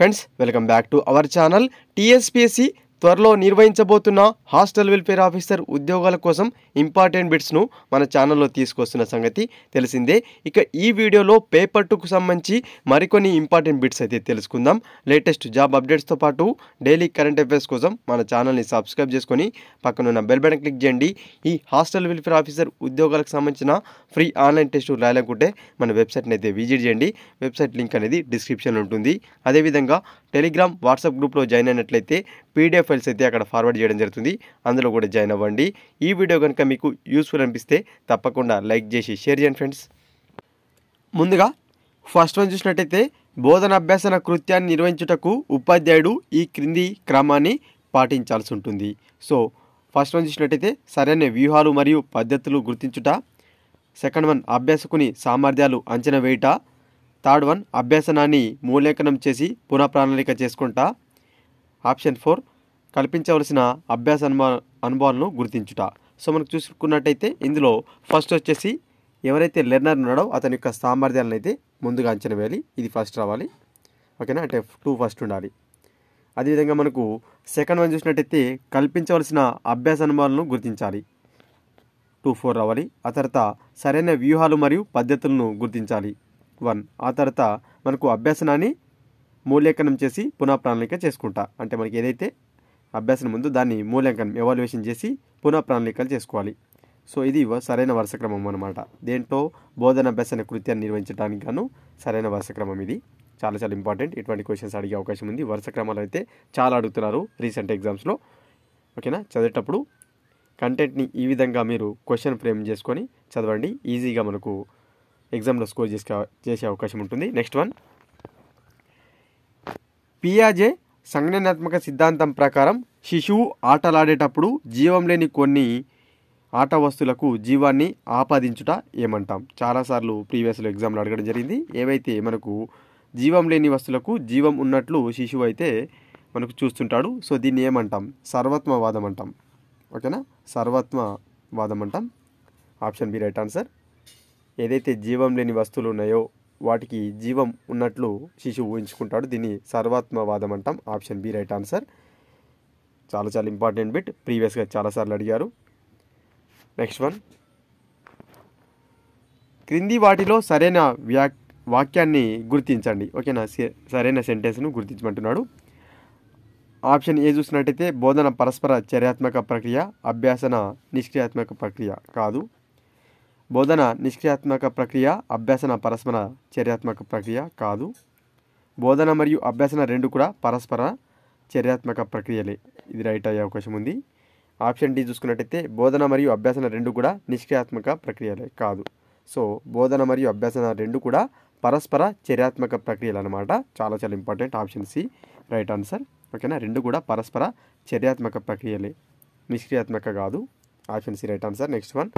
Friends, welcome back to our channel TSPC త్వరలో నిర్వహించబోతున్న hostel welfare officer ఉద్యోగాల కోసం important బిట్స్ను మన ఛానల్లో తీసుకొస్తున్న సంగతి తెలిసిందే. ఇక ఈ వీడియోలో పేపర్ టూకు సంబంధించి మరికొన్ని ఇంపార్టెంట్ బిట్స్ అయితే తెలుసుకుందాం. లేటెస్ట్ జాబ్ అప్డేట్స్తో పాటు డైలీ కరెంట్ అఫైర్స్ కోసం మన ఛానల్ని సబ్స్క్రైబ్ చేసుకొని పక్కనున్న బెల్ బటన్ క్లిక్ చేయండి. ఈ హాస్టల్ వెల్ఫేర్ ఆఫీసర్ ఉద్యోగాలకు సంబంధించిన ఫ్రీ ఆన్లైన్ టెస్ట్ రాయాలనుకుంటే మన వెబ్సైట్ని అయితే విజిట్ చేయండి. వెబ్సైట్ లింక్ అనేది డిస్క్రిప్షన్లో ఉంటుంది. అదేవిధంగా టెలిగ్రామ్ వాట్సాప్ గ్రూప్లో జాయిన్ అయినట్లయితే పీడిఎఫ్ ఫైల్స్ అయితే అక్కడ ఫార్వర్డ్ చేయడం జరుగుతుంది. అందులో కూడా జాయిన్ అవ్వండి. ఈ వీడియో కనుక మీకు యూస్ఫుల్ అనిపిస్తే తప్పకుండా లైక్ చేసి షేర్ చేయండి ఫ్రెండ్స్ ముందుగా ఫస్ట్ వన్ చూసినట్టయితే బోధన అభ్యాసన కృత్యాన్ని నిర్వహించుటకు ఉపాధ్యాయుడు ఈ క్రింది క్రమాన్ని పాటించాల్సి ఉంటుంది. సో ఫస్ట్ వన్ చూసినట్టయితే సరైన వ్యూహాలు మరియు పద్ధతులు గుర్తించుట. సెకండ్ వన్ అభ్యాసకుని సామర్థ్యాలు అంచనా వేయుట. థర్డ్ వన్ అభ్యాసనాన్ని మూల్యాంకనం చేసి పునః ప్రణాళిక చేసుకుంటా. ఆప్షన్ ఫోర్ కల్పించవలసిన అభ్యాస అనుభవ అనుభవాలను గుర్తించుట. సో మనకు చూసుకున్నట్టయితే ఇందులో ఫస్ట్ వచ్చేసి ఎవరైతే లెర్నర్ ఉన్నాడో అతని యొక్క సామర్థ్యాలను అయితే ముందుగా అంచనా వేయాలి. ఇది ఫస్ట్ రావాలి. ఓకేనా? అంటే టూ ఫస్ట్ ఉండాలి. అదేవిధంగా మనకు సెకండ్ వన్ చూసినట్టయితే కల్పించవలసిన అభ్యాస అనుభవాలను గుర్తించాలి. టూ ఫోర్ రావాలి. ఆ తర్వాత సరైన వ్యూహాలు మరియు పద్ధతులను గుర్తించాలి. వన్. ఆ తర్వాత మనకు అభ్యాసనాన్ని మూల్యాంకనం చేసి పునః ప్రణాళిక చేసుకుంటా. అంటే మనకి ఏదైతే అభ్యాసం ముందు దాన్ని మూల్యాంకనం ఎవాల్యుయేషన్ చేసి పునః ప్రణాళికలు చేసుకోవాలి. సో ఇది సరైన వరుసక్రమం అనమాట దేంట్లో బోధన అభ్యాసన కృత్యాన్ని నిర్వహించడానికి గాను సరైన వరుసక్రమం ఇది. చాలా చాలా ఇంపార్టెంట్ ఇటువంటి క్వశ్చన్స్ అడిగే అవకాశం ఉంది. వరుస క్రమాలు అయితే చాలా అడుగుతున్నారు రీసెంట్ ఎగ్జామ్స్లో ఓకేనా? చదివేటప్పుడు కంటెంట్ని ఈ విధంగా మీరు క్వశ్చన్ ఫ్రేమ్ చేసుకొని చదవండి. ఈజీగా మనకు ఎగ్జామ్లో స్కోర్ చేసే చేసే అవకాశం ఉంటుంది. నెక్స్ట్ వన్ పియాజే సంజ్ఞానాత్మక సిద్ధాంతం ప్రకారం శిశువు ఆటలాడేటప్పుడు జీవం లేని కొన్ని ఆట వస్తువులకు జీవాన్ని ఆపాదించుట ఏమంటాం? చాలాసార్లు ప్రీవియస్లో ఎగ్జామ్లో అడగడం జరిగింది. ఏవైతే మనకు జీవం లేని వస్తువులకు జీవం ఉన్నట్లు శిశువు అయితే మనకు చూస్తుంటాడు. సో దీన్ని ఏమంటాం? సర్వత్మవాదం అంటాం. ఓకేనా? సర్వత్మవాదం అంటాం. Option B right answer. ఏదైతే జీవం లేని వస్తువులు ఉన్నాయో వాటికి జీవం ఉన్నట్లు శిశువు ఊహించుకుంటాడు. దీన్ని సర్వాత్మవాదం అంటాం. Option B right answer. చాలా చాలా ఇంపార్టెంట్ బిట్. ప్రీవియస్గా చాలాసార్లు అడిగారు. Next one. క్రింది వాటిలో సరైన వ్యా వాక్యాన్ని గుర్తించండి. ఓకేనా? సరైన సెంటెన్స్ను గుర్తించమంటున్నాడు. ఆప్షన్ ఏ చూసినట్టయితే బోధన పరస్పర చర్యాత్మక ప్రక్రియ అభ్యాసన నిష్క్రియాత్మక ప్రక్రియ కాదు. బోధన నిష్క్రియాత్మక ప్రక్రియ అభ్యాసన పరస్పర చర్యాత్మక ప్రక్రియ కాదు. బోధన మరియు అభ్యాసన రెండు కూడా పరస్పర చర్యాత్మక ప్రక్రియలే. ఇది రైట్ అయ్యే అవకాశం ఉంది. ఆప్షన్ డి చూసుకున్నట్టయితే బోధన మరియు అభ్యాసన రెండు కూడా నిష్క్రియాత్మక ప్రక్రియలే కాదు. సో బోధన మరియు అభ్యాసన రెండు కూడా పరస్పర చర్యాత్మక ప్రక్రియలు అనమాట చాలా చాలా important option C. Right answer. ఓకేనా? రెండు కూడా పరస్పర చర్యాత్మక ప్రక్రియలే. నిష్క్రియాత్మక కాదు. Option C right answer. Next one.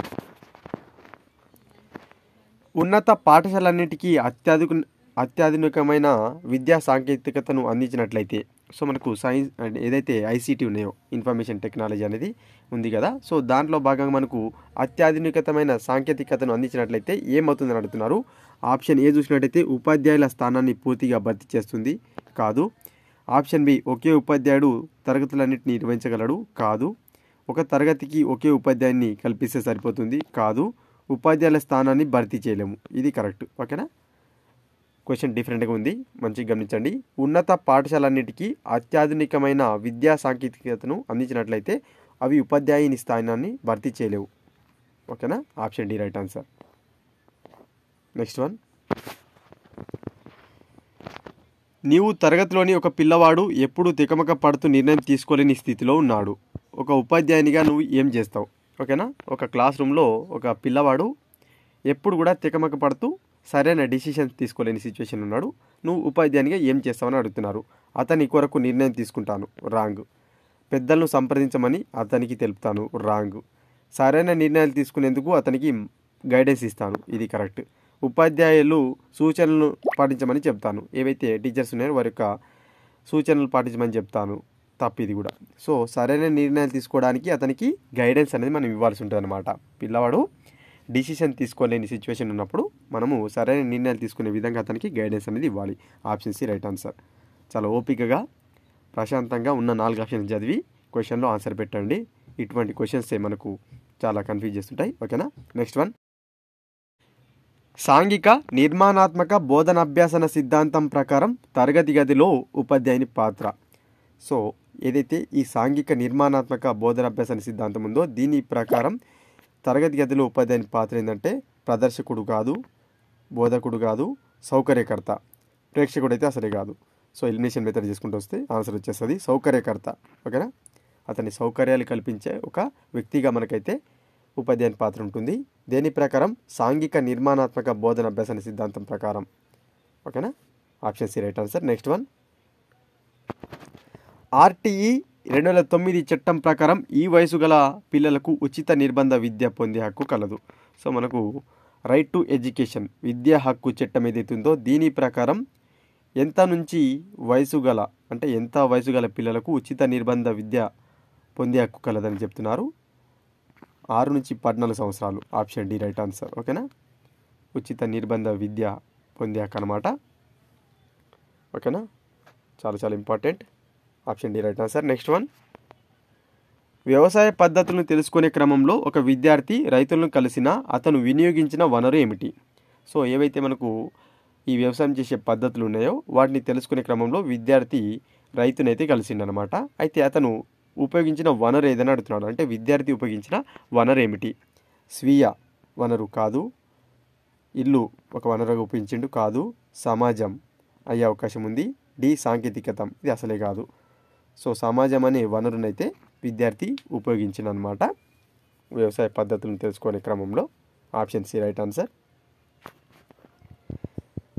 ఉన్నత పాఠశాలన్నిటికీ అత్యాధుక అత్యాధునికమైన విద్యా సాంకేతికతను అందించినట్లయితే సో మనకు సైన్స్ అండ్ ఏదైతే ఐసీటీ ఉన్నాయో ఇన్ఫర్మేషన్ టెక్నాలజీ అనేది ఉంది కదా. సో దాంట్లో భాగంగా మనకు అత్యాధునికతమైన సాంకేతికతను అందించినట్లయితే ఏమవుతుందని అడుగుతున్నారు? ఆప్షన్ ఏ చూసినట్టయితే ఉపాధ్యాయుల స్థానాన్ని పూర్తిగా భర్తీ చేస్తుంది కాదు. ఆప్షన్ బి ఒకే ఉపాధ్యాయుడు తరగతులన్నింటినీ నిర్వహించగలడు కాదు. ఒక తరగతికి ఒకే ఉపాధ్యాయుని కల్పిస్తే సరిపోతుంది కాదు. ఉపాధ్యాయుల స్థానాన్ని భర్తీ చేయలేము. ఇది కరెక్ట్. ఓకేనా? క్వశ్చన్ డిఫరెంట్గా ఉంది. మంచిగా గమనించండి. ఉన్నత పాఠశాలన్నిటికీ అత్యాధునికమైన విద్యా సాంకేతికతను అందించినట్లయితే అవి ఉపాధ్యాయుని స్థానాన్ని భర్తీ చేయలేవు. ఓకేనా? Option D right answer next one నీవు తరగతిలోని ఒక పిల్లవాడు ఎప్పుడు తికమక పడుతూ నిర్ణయం తీసుకోలేని స్థితిలో ఉన్నాడు. ఒక ఉపాధ్యాయునిగా నువ్వు ఏం చేస్తావు? ఓకేనా? ఒక క్లాస్ రూమ్లో ఒక పిల్లవాడు ఎప్పుడు కూడా తికమక పడుతూ సరైన డిసిషన్స్ తీసుకోలేని సిచ్యువేషన్ ఉన్నాడు. నువ్వు ఉపాధ్యాయునిగా ఏం చేస్తావని అడుగుతున్నారు. అతని కొరకు నిర్ణయం తీసుకుంటాను. రాంగ్. పెద్దలను సంప్రదించమని అతనికి తెలుపుతాను. రాంగ్. సరైన నిర్ణయాలు తీసుకునేందుకు అతనికి గైడెన్స్ ఇస్తాను. ఇది కరెక్ట్. ఉపాధ్యాయులు సూచనలు పాటించమని చెప్తాను. ఏవైతే టీచర్స్ ఉన్నాయో వారి యొక్క సూచనలు పాటించమని చెప్తాను. తప్పు ఇది కూడా. సో సరైన నిర్ణయాలు తీసుకోవడానికి అతనికి గైడెన్స్ అనేది మనం ఇవ్వాల్సి ఉంటుంది అనమాట పిల్లవాడు డిసిషన్ తీసుకోలేని సిచ్యువేషన్ ఉన్నప్పుడు మనము సరైన నిర్ణయాలు తీసుకునే విధంగా అతనికి గైడెన్స్ అనేది ఇవ్వాలి. ఆప్షన్ సి రైట్ ఆన్సర్ చాలా ఓపికగా ప్రశాంతంగా ఉన్న నాలుగు ఆప్షన్స్ చదివి క్వశ్చన్లో ఆన్సర్ పెట్టండి. ఇటువంటి క్వశ్చన్స్ మనకు చాలా కన్ఫ్యూజ్ చేస్తుంటాయి. ఓకేనా నెక్స్ట్ వన్ సాంఘిక నిర్మాణాత్మక బోధనాభ్యాసన సిద్ధాంతం ప్రకారం తరగతి గదిలో ఉపాధ్యాయుని పాత్ర. సో ఏదైతే ఈ సాంఘిక నిర్మాణాత్మక బోధనాభ్యాసన సిద్ధాంతం ఉందో దీని ప్రకారం తరగతి గదిలో ఉపాధ్యాయుని పాత్ర ఏంటంటే ప్రదర్శకుడు కాదు బోధకుడు కాదు సౌకర్యకర్త. ప్రేక్షకుడు అయితే అసలే కాదు. సో ఎలిమినేషన్ మెథడ్ చేసుకుంటూ వస్తే ఆన్సర్ వచ్చేస్తుంది సౌకర్యకర్త. ఓకేనా? అతని సౌకర్యాలు కల్పించే ఒక వ్యక్తిగా మనకైతే ఉపాధ్యాయుని పాత్ర ఉంటుంది. దేని ప్రకారం? సాంఘిక నిర్మాణాత్మక బోధన అభ్యాసన సిద్ధాంతం ప్రకారం. ఓకేనా? Option C right answer. Next one. RTE రెండు వేల తొమ్మిది చట్టం ప్రకారం ఈ వయసు గల పిల్లలకు ఉచిత నిర్బంధ విద్య పొందే హక్కు కలదు. సో మనకు రైట్ టు ఎడ్యుకేషన్ విద్యా హక్కు చట్టం ఏదైతే ఉందో దీని ప్రకారం ఎంత నుంచి వయసు గల అంటే ఎంత వయసు గల పిల్లలకు ఉచిత నిర్బంధ విద్య పొందే హక్కు కలదని చెప్తున్నారు. ఆరు నుంచి పద్నాలుగు సంవత్సరాలు ఆప్షన్ డి రైట్ ఆన్సర్ ఓకేనా? ఉచిత నిర్బంధ విద్య పొందే హక్కు అనమాట ఓకేనా? చాలా చాలా important. Option D right answer. Next one. వ్యవసాయ పద్ధతులను తెలుసుకునే క్రమంలో ఒక విద్యార్థి రైతులను కలిసిన అతను వినియోగించిన వనరు ఏమిటి? సో ఏవైతే మనకు ఈ వ్యవసాయం చేసే పద్ధతులు ఉన్నాయో వాటిని తెలుసుకునే క్రమంలో విద్యార్థి రైతునైతే కలిసిండనమాట. అయితే అతను ఉపయోగించిన వనరు ఏదని అడుగుతున్నాడు. అంటే విద్యార్థి ఉపయోగించిన వనరు ఏమిటి? స్వీయ వనరు కాదు. ఇల్లు ఒక వనరుగా ఉపయోగించిండు కాదు. సమాజం అయ్యే అవకాశం ఉంది. డి సాంకేతికతం. ఇది అసలే కాదు. సో సమాజం అనే వనరునైతే విద్యార్థి ఉపయోగించిందనమాట వ్యవసాయ పద్ధతులను తెలుసుకునే క్రమంలో option C right answer.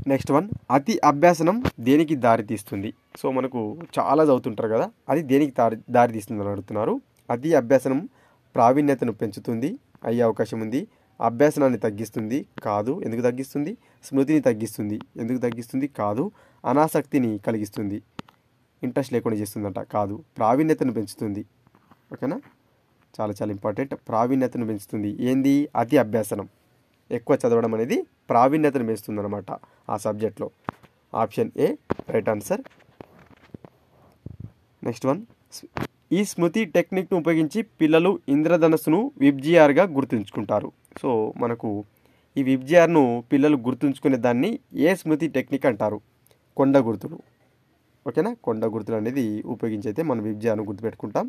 Next one అతి అభ్యాసనం దేనికి దారితీస్తుంది? సో మనకు చాలా చదువుతుంటారు కదా అది దేనికి దారి దారితీస్తుంది అని అడుగుతున్నారు. అతి అభ్యాసనం ప్రావీణ్యతను పెంచుతుంది అయ్యే అవకాశం ఉంది. అభ్యాసనాన్ని తగ్గిస్తుంది కాదు ఎందుకు తగ్గిస్తుంది? స్మృతిని తగ్గిస్తుంది ఎందుకు తగ్గిస్తుంది? కాదు అనాసక్తిని కలిగిస్తుంది. ఇంట్రెస్ట్ లేకుండా చేస్తుందంట. కాదు ప్రావీణ్యతను పెంచుతుంది. ఓకేనా? చాలా చాలా ఇంపార్టెంట్. ప్రావీణ్యతను పెంచుతుంది. ఏంది? అతి అభ్యాసనం. ఎక్కువ చదవడం అనేది ప్రావీణ్యతను పెంచుతుంది అనమాట ఆ సబ్జెక్ట్లో. Option A right answer. Next one. ఈ స్మృతి టెక్నిక్ను ఉపయోగించి పిల్లలు ఇంద్రధనస్సును విబ్జిఆర్గా గుర్తుంచుకుంటారు. సో మనకు ఈ విబ్జిఆర్ను పిల్లలు గుర్తుంచుకునే దాన్ని ఏ స్మృతి టెక్నిక్ అంటారు? కొండ గుర్తులు. ఓకేనా? కొండ గుర్తులు అనేది ఉపయోగించి అయితే మనం విభజాను గుర్తుపెట్టుకుంటాం.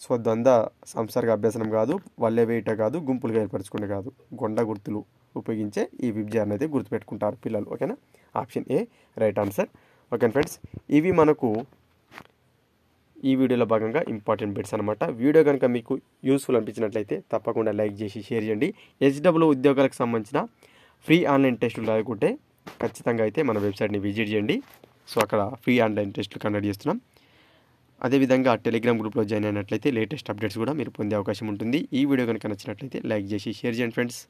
సో ద్వంద్వ సంసర్గ అభ్యసనం కాదు వల్లే వేయట కాదు గుంపులుగా ఏర్పరచుకునే కాదు. కొండ గుర్తులు ఉపయోగించే ఈ విభజాన్ని అయితే గుర్తుపెట్టుకుంటారు పిల్లలు. ఓకేనా? Option A right answer. Okay friends ఇవి మనకు ఈ వీడియోలో భాగంగా ఇంపార్టెంట్ బిట్స్ అనమాట వీడియో కనుక మీకు యూస్ఫుల్ అనిపించినట్లయితే తప్పకుండా లైక్ చేసి షేర్ చేయండి. హెచ్డబ్ల్యూ ఉద్యోగాలకు సంబంధించిన ఫ్రీ ఆన్లైన్ టెస్టులు రాకుంటే ఖచ్చితంగా అయితే మన వెబ్సైట్ని విజిట్ చేయండి. సో అక్కడ ఫ్రీ ఆన్లైన్ టెస్టులు కండక్ట్ చేస్తున్నాం. అదేవిధంగా టెలిగ్రామ్ గ్రూప్లో జాయిన్ అయినట్లయితే లేటెస్ట్ అప్డేట్స్ కూడా మీరు పొందే అవకాశం ఉంటుంది. ఈ వీడియో కనుక నచ్చినట్లయితే లైక్ చేసి షేర్ చేయండి ఫ్రెండ్స్.